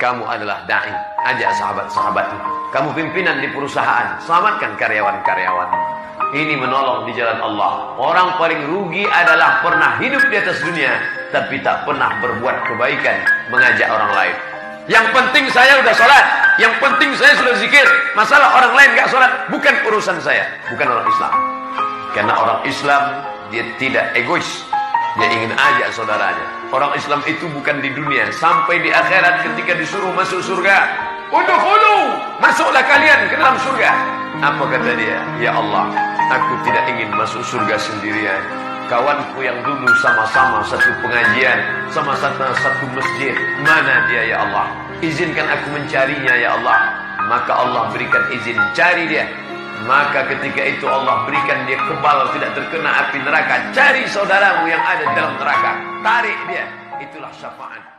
Kamu adalah da'i. Ajak sahabat-sahabatmu. Kamu pimpinan di perusahaan. Selamatkan karyawan-karyawan. Ini menolong di jalan Allah. Orang paling rugi adalah pernah hidup di atas dunia. Tapi tak pernah berbuat kebaikan. Mengajak orang lain. Yang penting saya sudah sholat. Yang penting saya sudah zikir. Masalah orang lain gak sholat. Bukan urusan saya. Bukan orang Islam. Karena orang Islam dia tidak egois. Dia ingin ajak saudaranya. Orang Islam itu bukan di dunia, sampai di akhirat ketika disuruh masuk surga. Udkhulu, masuklah kalian ke dalam surga. Apa kata dia? Ya Allah, aku tidak ingin masuk surga sendirian. Kawanku yang dulu sama-sama satu pengajian, sama-sama satu masjid, mana dia ya Allah? Izinkan aku mencarinya ya Allah. Maka Allah berikan izin cari dia. Maka ketika itu Allah berikan dia kebal tidak terkena api neraka. Cari saudaramu yang ada dalam neraka. Tarik dia. Itulah syafaat.